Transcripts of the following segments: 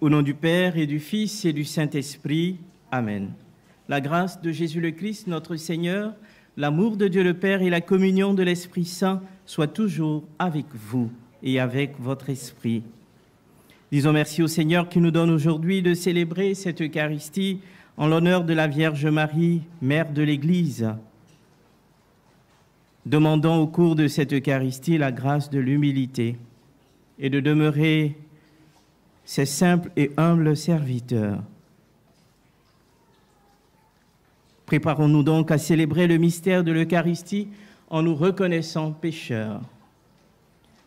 Au nom du Père et du Fils et du Saint-Esprit. Amen. La grâce de Jésus le Christ, notre Seigneur, l'amour de Dieu le Père et la communion de l'Esprit Saint soient toujours avec vous et avec votre esprit. Disons merci au Seigneur qui nous donne aujourd'hui de célébrer cette Eucharistie en l'honneur de la Vierge Marie, Mère de l'Église. Demandons au cours de cette Eucharistie la grâce de l'humilité et de demeurer ses simples et humbles serviteurs. Préparons-nous donc à célébrer le mystère de l'Eucharistie en nous reconnaissant pécheurs.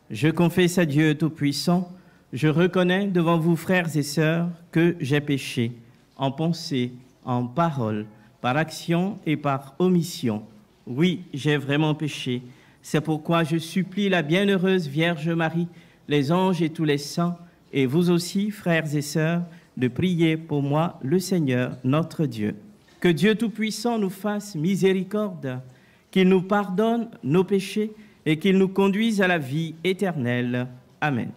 Je confesse à Dieu Tout-Puissant, je reconnais devant vous, frères et sœurs, que j'ai péché en pensée, en parole, par action et par omission. Oui, j'ai vraiment péché. C'est pourquoi je supplie la bienheureuse Vierge Marie, les anges et tous les saints, et vous aussi, frères et sœurs, de prier pour moi le Seigneur notre Dieu. Que Dieu Tout-Puissant nous fasse miséricorde, qu'il nous pardonne nos péchés et qu'il nous conduise à la vie éternelle. Amen.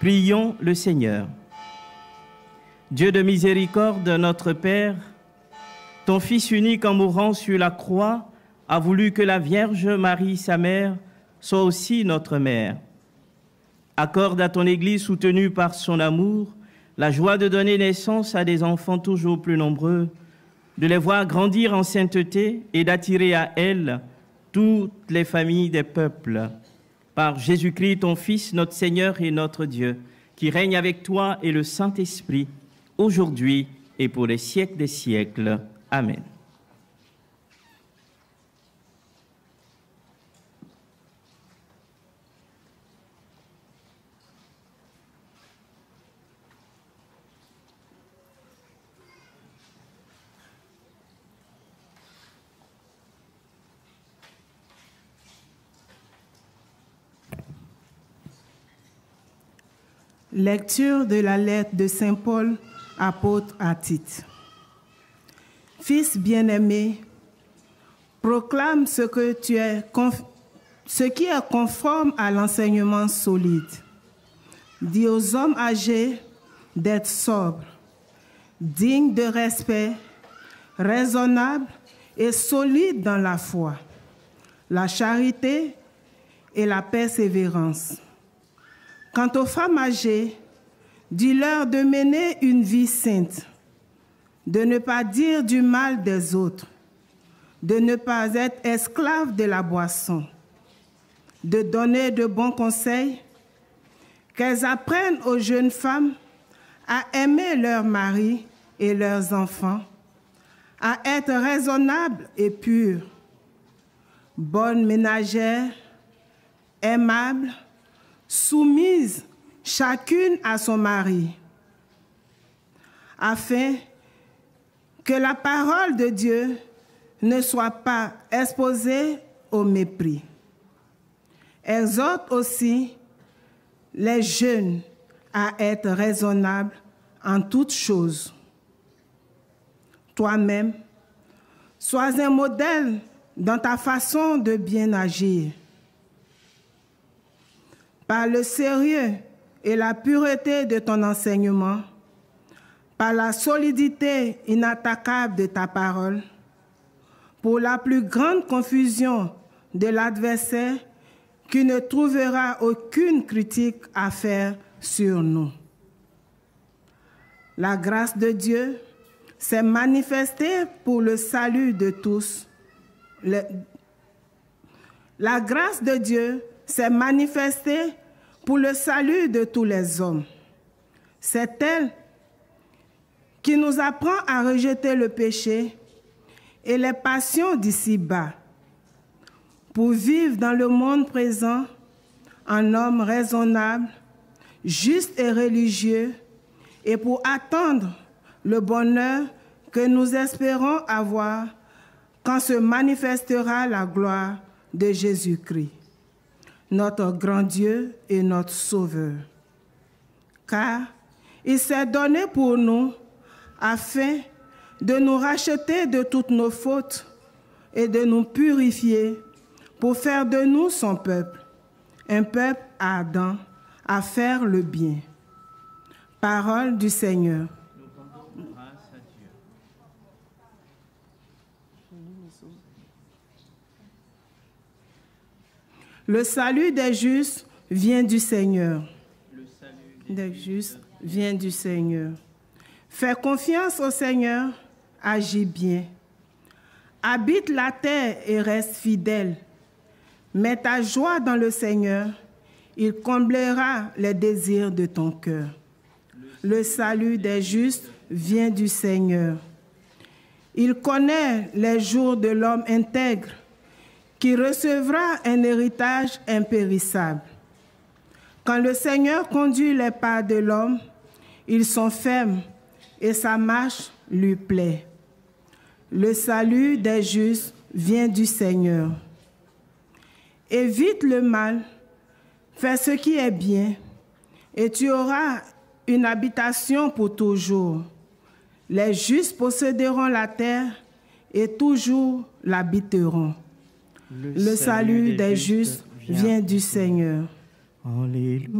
Prions le Seigneur. Dieu de miséricorde, notre Père, ton Fils unique en mourant sur la croix a voulu que la Vierge Marie, sa mère, soit aussi notre mère. Accorde à ton Église soutenue par son amour la joie de donner naissance à des enfants toujours plus nombreux, de les voir grandir en sainteté et d'attirer à elle toutes les familles des peuples. Par Jésus-Christ, ton Fils, notre Seigneur et notre Dieu, qui règne avec toi et le Saint-Esprit, aujourd'hui et pour les siècles des siècles. Amen. Lecture de la lettre de Saint Paul, apôtre à Tite. Fils bien-aimé, proclame ce, qui est conforme à l'enseignement solide. Dis aux hommes âgés d'être sobres, dignes de respect, raisonnables et solides dans la foi, la charité et la persévérance. Quant aux femmes âgées, dis-leur de mener une vie sainte, de ne pas dire du mal des autres, de ne pas être esclaves de la boisson, de donner de bons conseils, qu'elles apprennent aux jeunes femmes à aimer leurs maris et leurs enfants, à être raisonnables et pures, bonnes ménagères, aimables, soumise chacune à son mari, afin que la parole de Dieu ne soit pas exposée au mépris. Exhorte aussi les jeunes à être raisonnables en toutes choses. Toi-même, sois un modèle dans ta façon de bien agir par le sérieux et la pureté de ton enseignement, par la solidité inattaquable de ta parole, pour la plus grande confusion de l'adversaire qui ne trouvera aucune critique à faire sur nous. La grâce de Dieu s'est manifestée pour le salut de tous. la grâce de Dieu s'est manifestée pour le salut de tous les hommes. C'est elle qui nous apprend à rejeter le péché et les passions d'ici-bas pour vivre dans le monde présent en homme raisonnable, juste et religieux, et pour attendre le bonheur que nous espérons avoir quand se manifestera la gloire de Jésus-Christ notre grand Dieu et notre Sauveur. Car il s'est donné pour nous afin de nous racheter de toutes nos fautes et de nous purifier pour faire de nous son peuple, un peuple ardent à faire le bien. Parole du Seigneur. Le salut des justes vient du Seigneur. Le salut des justes vient du Seigneur. Fais confiance au Seigneur, agis bien. Habite la terre et reste fidèle. Mets ta joie dans le Seigneur, il comblera les désirs de ton cœur. Le salut des justes vient du Seigneur. Il connaît les jours de l'homme intègre qui recevra un héritage impérissable. Quand le Seigneur conduit les pas de l'homme, ils sont fermes et sa marche lui plaît. Le salut des justes vient du Seigneur. Évite le mal, fais ce qui est bien, et tu auras une habitation pour toujours. Les justes posséderont la terre et toujours l'habiteront. Le, salut des justes vient du Seigneur. Alléluia,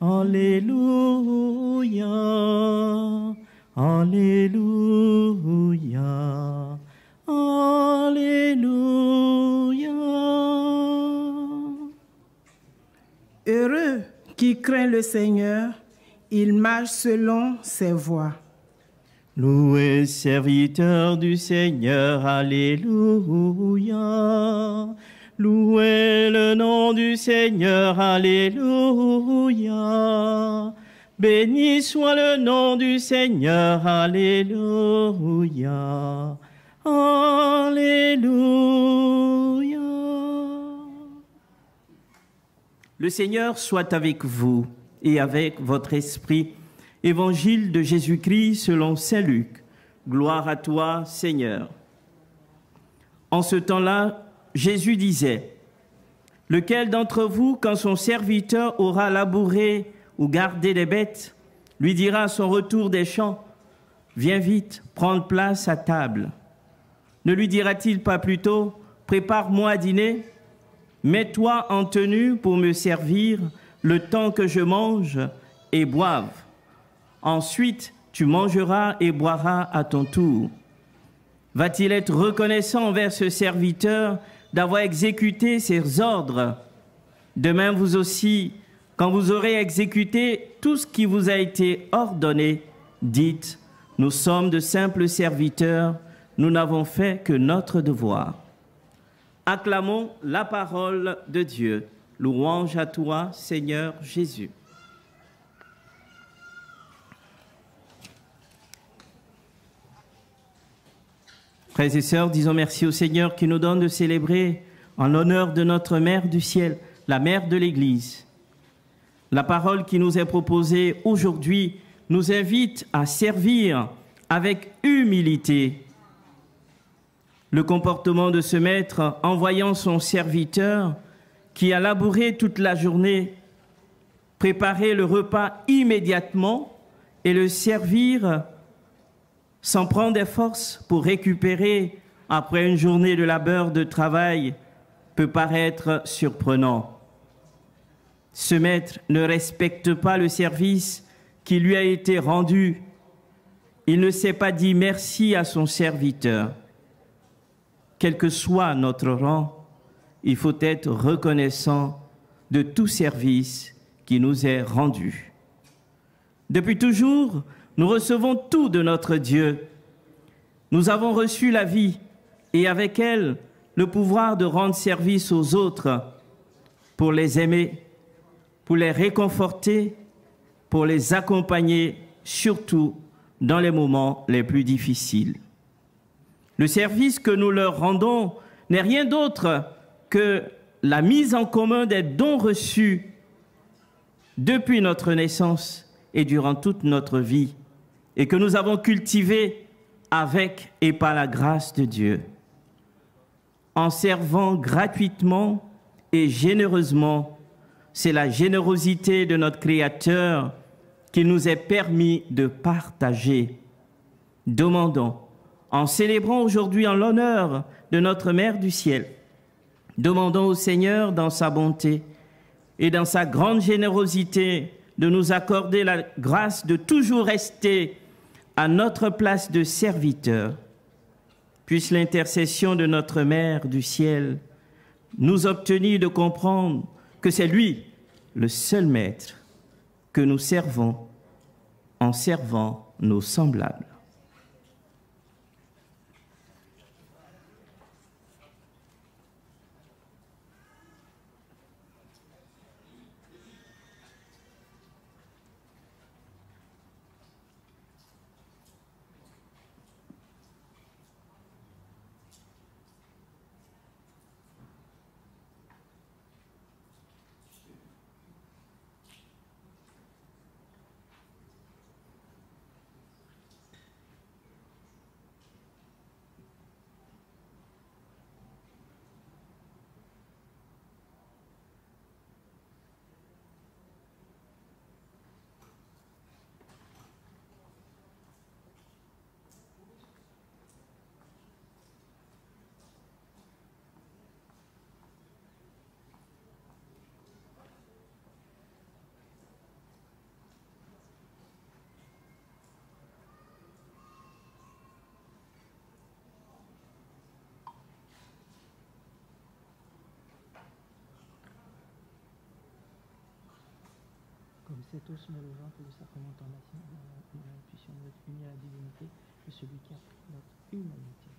Alléluia, Alléluia, Alléluia. Heureux qui craint le Seigneur, il marche selon ses voies. Louez, serviteur du Seigneur, Alléluia. Louez le nom du Seigneur, Alléluia. Béni soit le nom du Seigneur, Alléluia. Alléluia. Le Seigneur soit avec vous et avec votre esprit. Évangile de Jésus-Christ selon Saint Luc. Gloire à toi, Seigneur. En ce temps-là, Jésus disait, Lequel d'entre vous, quand son serviteur aura labouré ou gardé les bêtes, lui dira à son retour des champs, Viens vite, prendre place à table. Ne lui dira-t-il pas plutôt, Prépare-moi à dîner, mets-toi en tenue pour me servir le temps que je mange et boive. Ensuite, tu mangeras et boiras à ton tour. Va-t-il être reconnaissant envers ce serviteur d'avoir exécuté ses ordres? Demain, vous aussi, quand vous aurez exécuté tout ce qui vous a été ordonné, dites, nous sommes de simples serviteurs, nous n'avons fait que notre devoir. Acclamons la parole de Dieu. Louange à toi, Seigneur Jésus. Frères et sœurs, disons merci au Seigneur qui nous donne de célébrer en l'honneur de notre Mère du ciel, la Mère de l'Église. La parole qui nous est proposée aujourd'hui nous invite à servir avec humilité. Le comportement de ce maître en voyant son serviteur qui a labouré toute la journée, préparer le repas immédiatement et le servir sans prendre des forces pour récupérer après une journée de labeur, de travail, peut paraître surprenant. Ce maître ne respecte pas le service qui lui a été rendu. Il ne s'est pas dit merci à son serviteur. Quel que soit notre rang, il faut être reconnaissant de tout service qui nous est rendu. Depuis toujours, nous recevons tout de notre Dieu. Nous avons reçu la vie et avec elle le pouvoir de rendre service aux autres pour les aimer, pour les réconforter, pour les accompagner, surtout dans les moments les plus difficiles. Le service que nous leur rendons n'est rien d'autre que la mise en commun des dons reçus depuis notre naissance et durant toute notre vie et que nous avons cultivé avec et par la grâce de Dieu. En servant gratuitement et généreusement, c'est la générosité de notre Créateur qui nous est permis de partager. Demandons, en célébrant aujourd'hui en l'honneur de notre Mère du ciel, Demandons au Seigneur, dans sa bonté et dans sa grande générosité, de nous accorder la grâce de toujours rester à notre place de serviteur. Puisse l'intercession de notre Mère du ciel nous obtenir de comprendre que c'est lui, le seul Maître, que nous servons en servant nos semblables. Cet os met le ventre de sa commentation dans l'intuition de notre unie à la divinité de celui qui a pris notre humanité.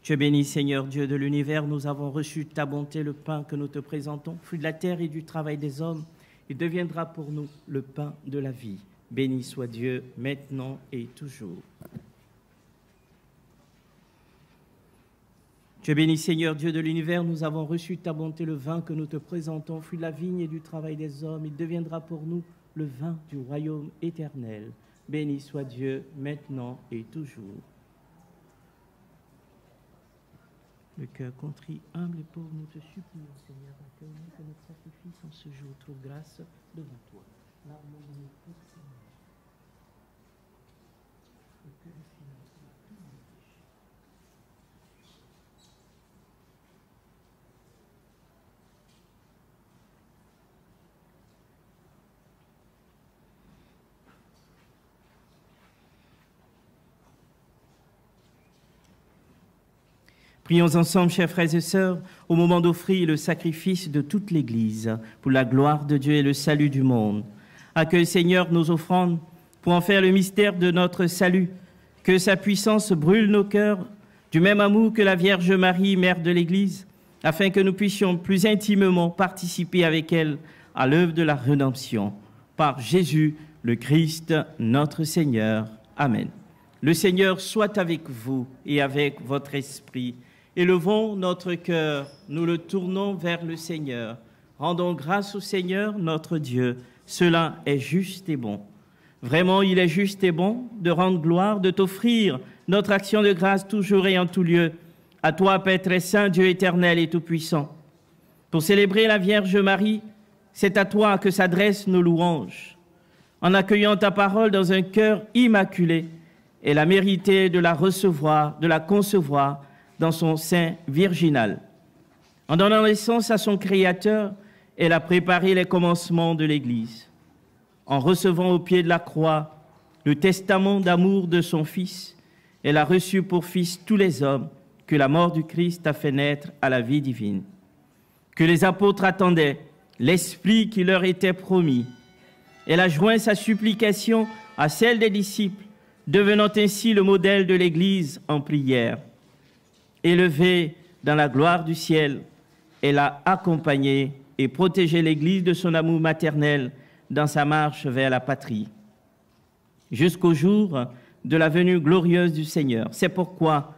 Tu es béni, Seigneur Dieu de l'univers, nous avons reçu ta bonté, le pain que nous te présentons, fruit de la terre et du travail des hommes, il deviendra pour nous le pain de la vie. Béni soit Dieu maintenant et toujours. Tu es béni Seigneur Dieu de l'univers, nous avons reçu ta bonté, le vin que nous te présentons, fruit de la vigne et du travail des hommes, il deviendra pour nous le vin du royaume éternel. Béni soit Dieu maintenant et toujours. Le cœur contrit, humble et pauvre, nous te supplions, Seigneur, accueille que notre sacrifice en ce jour trouve grâce devant toi. L'harmonie pour Seigneur. Le cœur est silence, le péché. Prions ensemble, chers frères et sœurs, au moment d'offrir le sacrifice de toute l'Église pour la gloire de Dieu et le salut du monde. Accueille, Seigneur, nos offrandes pour en faire le mystère de notre salut. Que sa puissance brûle nos cœurs du même amour que la Vierge Marie, Mère de l'Église, afin que nous puissions plus intimement participer avec elle à l'œuvre de la rédemption. Par Jésus, le Christ, notre Seigneur. Amen. Le Seigneur soit avec vous et avec votre esprit. Élevons notre cœur, nous le tournons vers le Seigneur. Rendons grâce au Seigneur, notre Dieu. Cela est juste et bon. Vraiment, il est juste et bon de rendre gloire, de t'offrir notre action de grâce toujours et en tout lieu. À toi, Père très saint, Dieu éternel et tout-puissant. Pour célébrer la Vierge Marie, c'est à toi que s'adressent nos louanges. En accueillant ta parole dans un cœur immaculé, elle a mérité de la recevoir, de la concevoir dans son sein virginal. En donnant naissance à son Créateur, elle a préparé les commencements de l'Église. En recevant au pied de la croix le testament d'amour de son Fils, elle a reçu pour fils tous les hommes que la mort du Christ a fait naître à la vie divine. Que les apôtres attendaient l'Esprit qui leur était promis. Elle a joint sa supplication à celle des disciples, devenant ainsi le modèle de l'Église en prière. Élevée dans la gloire du ciel, elle a accompagné et protégé l'Église de son amour maternel dans sa marche vers la patrie, jusqu'au jour de la venue glorieuse du Seigneur. C'est pourquoi,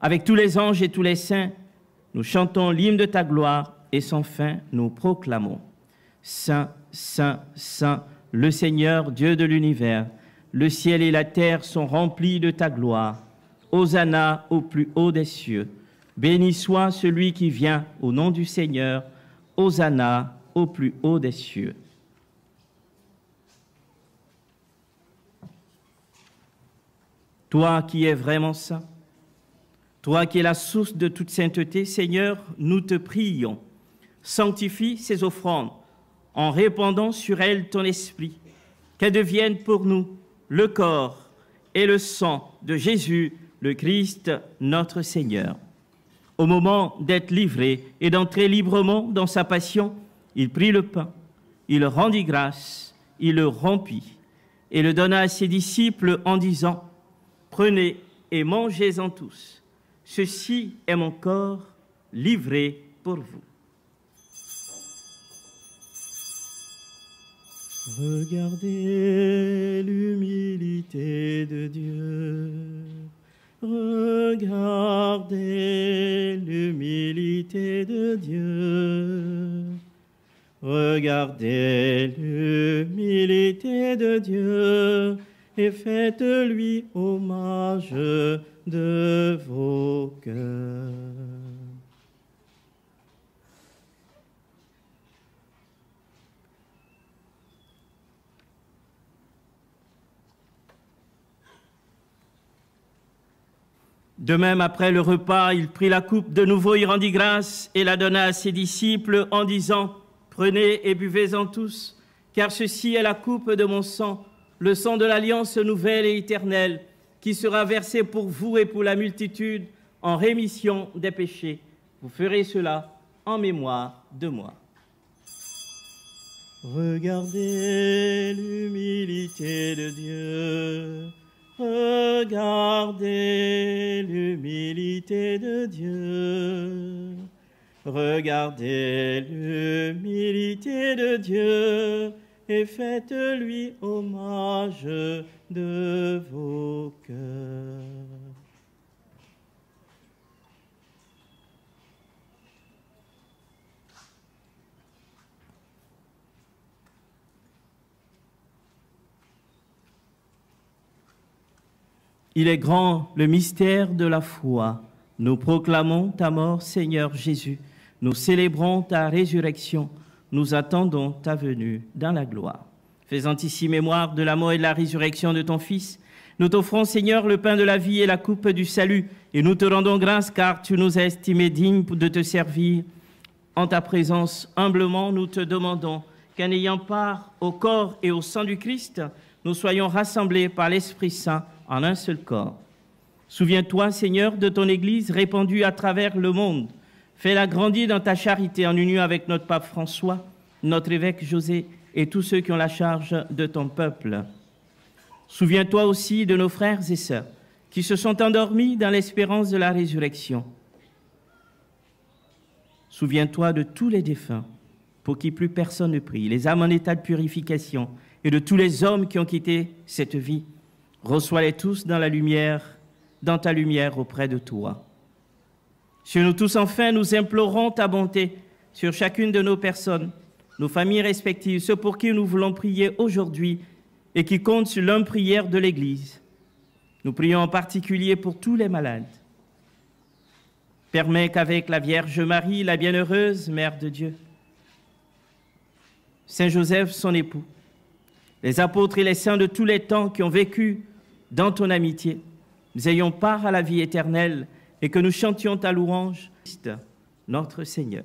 avec tous les anges et tous les saints, nous chantons l'hymne de ta gloire et sans fin nous proclamons. Saint, Saint, Saint, le Seigneur, Dieu de l'univers, le ciel et la terre sont remplis de ta gloire. Hosanna au plus haut des cieux. Béni soit celui qui vient au nom du Seigneur. Hosanna au plus haut des cieux. Toi qui es vraiment saint, toi qui es la source de toute sainteté, Seigneur, nous te prions. Sanctifie ces offrandes en répandant sur elles ton esprit, qu'elles deviennent pour nous le corps et le sang de Jésus, le Christ, notre Seigneur. Au moment d'être livré et d'entrer librement dans sa passion, il prit le pain, il rendit grâce, il le rompit et le donna à ses disciples en disant, Prenez et mangez-en tous. Ceci est mon corps livré pour vous. Regardez l'humilité de Dieu. Regardez l'humilité de Dieu. Regardez l'humilité de Dieu et faites-lui hommage de vos cœurs. De même, après le repas, il prit la coupe de nouveau, il rendit grâce et la donna à ses disciples en disant, Prenez et buvez-en tous, car ceci est la coupe de mon sang, le sang de l'alliance nouvelle et éternelle, qui sera versé pour vous et pour la multitude en rémission des péchés. Vous ferez cela en mémoire de moi. Regardez l'humilité de Dieu. Regardez l'humilité de Dieu. Regardez l'humilité de Dieu et faites-lui hommage de vos cœurs. Il est grand le mystère de la foi. Nous proclamons ta mort, Seigneur Jésus. Nous célébrons ta résurrection. Nous attendons ta venue dans la gloire. Faisant ici mémoire de la mort et de la résurrection de ton Fils, nous t'offrons, Seigneur, le pain de la vie et la coupe du salut, et nous te rendons grâce car tu nous as estimés dignes de te servir. En ta présence, humblement, nous te demandons qu'en ayant part au corps et au sang du Christ, nous soyons rassemblés par l'Esprit Saint en un seul corps. Souviens-toi, Seigneur, de ton Église répandue à travers le monde. Fais-la grandir dans ta charité en union avec notre pape François, notre évêque José et tous ceux qui ont la charge de ton peuple. Souviens-toi aussi de nos frères et sœurs qui se sont endormis dans l'espérance de la résurrection. Souviens-toi de tous les défunts pour qui plus personne ne prie, les âmes en état de purification et de tous les hommes qui ont quitté cette vie Reçois-les tous dans la lumière, dans ta lumière auprès de toi. Sur nous tous, enfin, nous implorons ta bonté sur chacune de nos personnes, nos familles respectives, ceux pour qui nous voulons prier aujourd'hui et qui comptent sur l'homme prière de l'Église. Nous prions en particulier pour tous les malades. Permets qu'avec la Vierge Marie, la bienheureuse Mère de Dieu, Saint Joseph, son époux, les apôtres et les saints de tous les temps qui ont vécu dans ton amitié, nous ayons part à la vie éternelle et que nous chantions ta louange, notre Seigneur.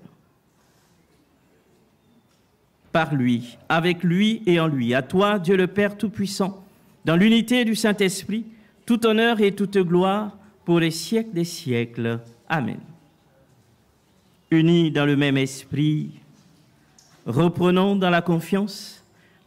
Par lui, avec lui et en lui, à toi, Dieu le Père Tout-Puissant, dans l'unité du Saint-Esprit, tout honneur et toute gloire pour les siècles des siècles. Amen. Unis dans le même esprit, reprenons dans la confiance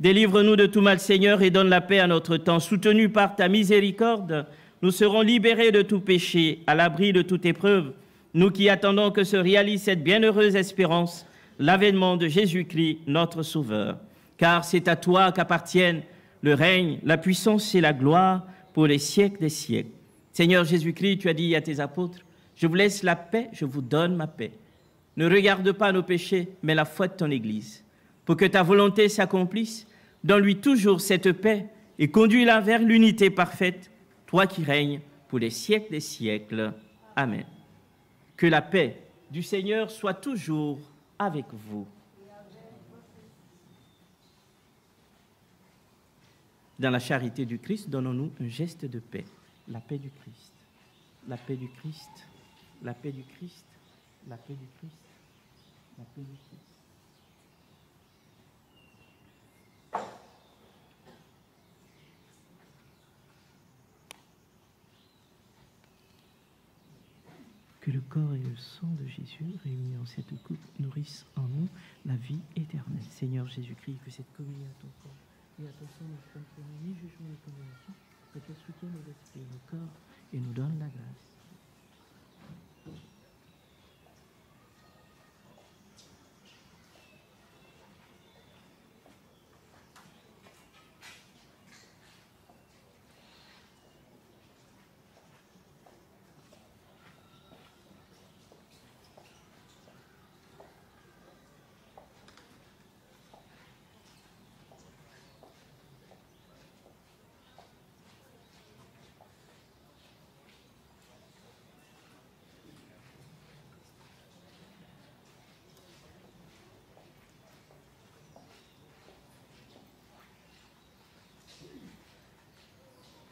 Délivre-nous de tout mal, Seigneur, et donne la paix à notre temps. Soutenu par ta miséricorde, nous serons libérés de tout péché, à l'abri de toute épreuve, nous qui attendons que se réalise cette bienheureuse espérance, l'avènement de Jésus-Christ, notre Sauveur. car c'est à toi qu'appartiennent le règne, la puissance et la gloire pour les siècles des siècles. Seigneur Jésus-Christ, tu as dit à tes apôtres, je vous laisse la paix, je vous donne ma paix. Ne regarde pas nos péchés, mais la foi de ton Église. Pour que ta volonté s'accomplisse, donne-lui toujours cette paix et conduis-la vers l'unité parfaite, toi qui règnes pour les siècles des siècles. Amen. Que la paix du Seigneur soit toujours avec vous. Dans la charité du Christ, donnons-nous un geste de paix. La paix du Christ. La paix du Christ. La paix du Christ. La paix du Christ. La paix du Christ. Que le corps et le sang de Jésus, réunis en cette coupe, nourrissent en nous la vie éternelle. Seigneur Jésus-Christ, que cette communion à ton corps et à ton sang ne prenne ni jugement ni condamnation, mais qu'elle soutienne nos esprits nos corps et nous donne la grâce.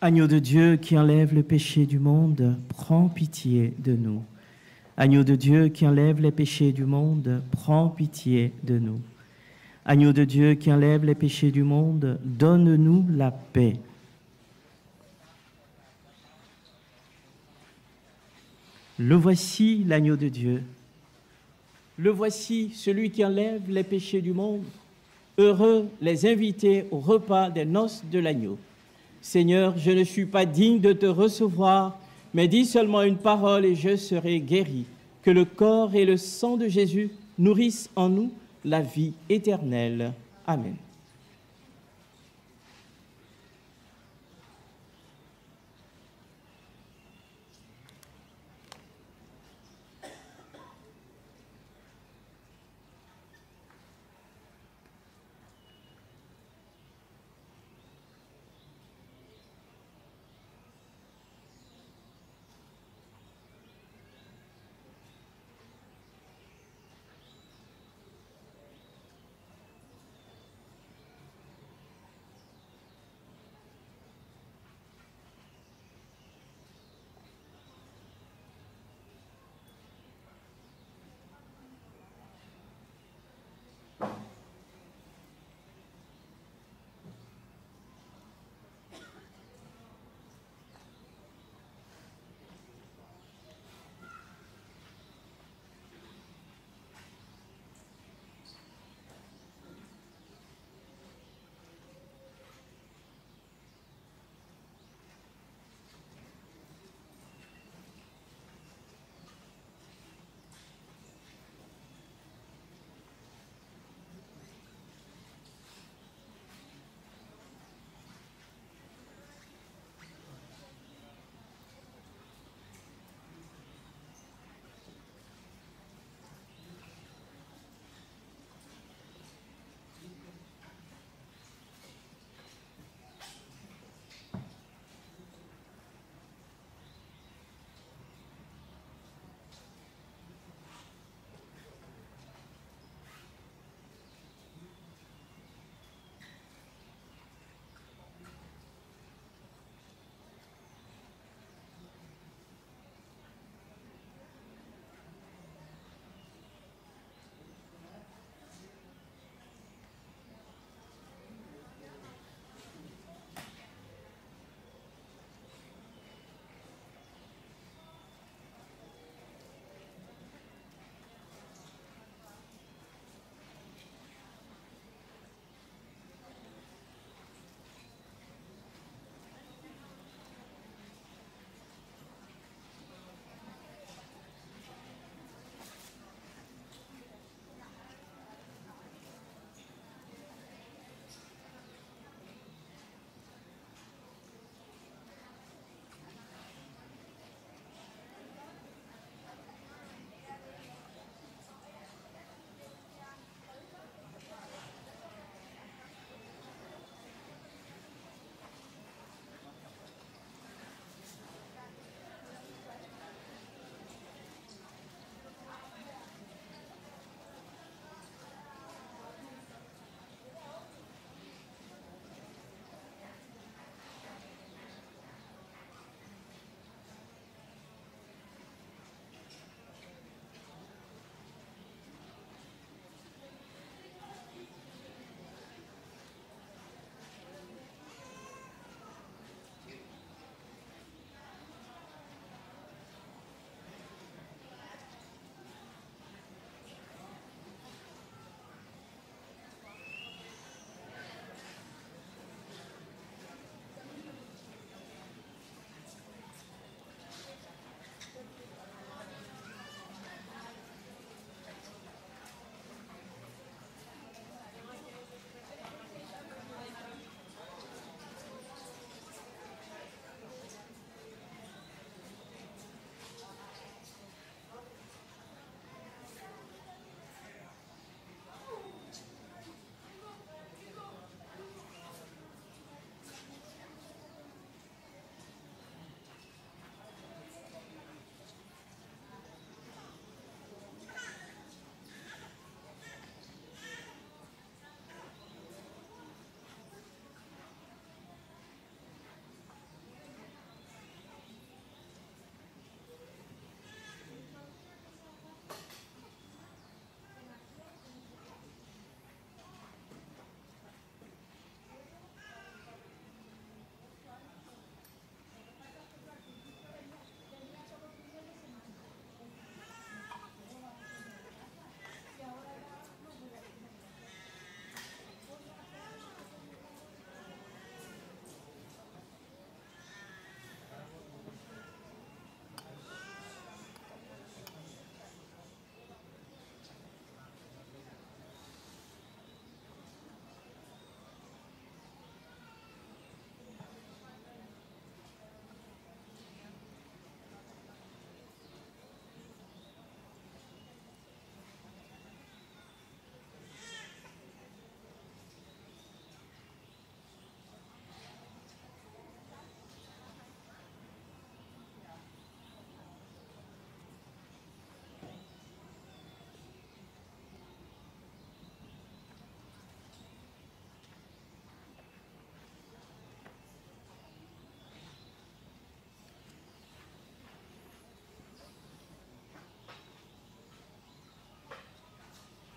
Agneau de Dieu qui enlève le péché du monde, prends pitié de nous. Agneau de Dieu qui enlève les péchés du monde, prends pitié de nous. Agneau de Dieu qui enlève les péchés du monde, donne-nous la paix. Le voici, l'agneau de Dieu. Le voici, celui qui enlève les péchés du monde. Heureux les invités au repas des noces de l'agneau. Seigneur, je ne suis pas digne de te recevoir, mais dis seulement une parole et je serai guéri. Que le corps et le sang de Jésus nourrissent en nous la vie éternelle. Amen.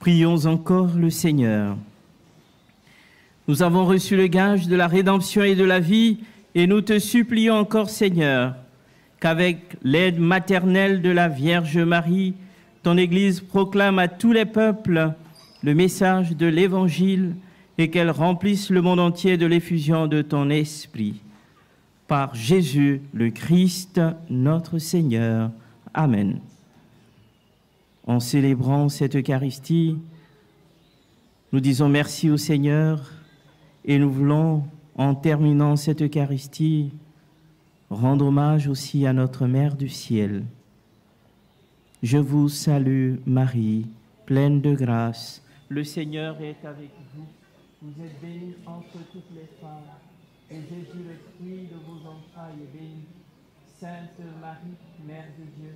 Prions encore le Seigneur. Nous avons reçu le gage de la rédemption et de la vie, et nous te supplions encore, Seigneur, qu'avec l'aide maternelle de la Vierge Marie, ton Église proclame à tous les peuples le message de l'Évangile et qu'elle remplisse le monde entier de l'effusion de ton Esprit. Par Jésus le Christ, notre Seigneur. Amen. En célébrant cette Eucharistie, nous disons merci au Seigneur et nous voulons, en terminant cette Eucharistie, rendre hommage aussi à notre Mère du ciel. Je vous salue Marie, pleine de grâce. Le Seigneur est avec vous. Vous êtes bénie entre toutes les femmes, et Jésus, le fruit de vos entrailles, est béni. Sainte Marie, Mère de Dieu,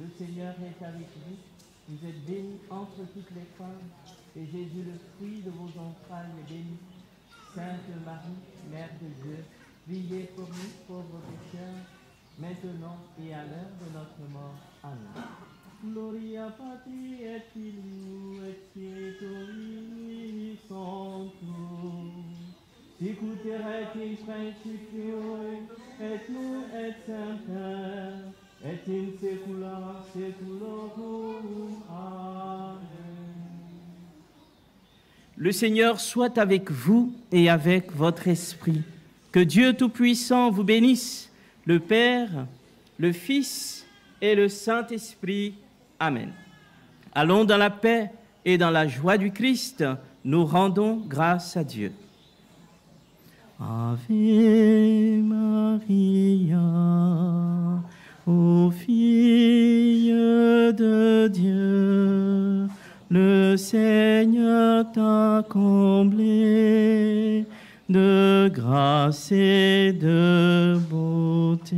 Le Seigneur est avec vous. Vous êtes bénie entre toutes les femmes, et Jésus, le fruit de vos entrailles, est béni. Sainte Marie, Mère de Dieu, priez pour nous, pauvres pécheurs, maintenant et à l'heure de notre mort. Amen. Gloria Patri et Filio et Spiritui Sanctus. Sicutere in principio et nun et semper Le Seigneur soit avec vous et avec votre esprit. Que Dieu Tout-Puissant vous bénisse, le Père, le Fils et le Saint-Esprit. Amen. Allons dans la paix et dans la joie du Christ, nous rendons grâce à Dieu. Ave ô fille de Dieu, le Seigneur t'a comblé de grâce et de beauté.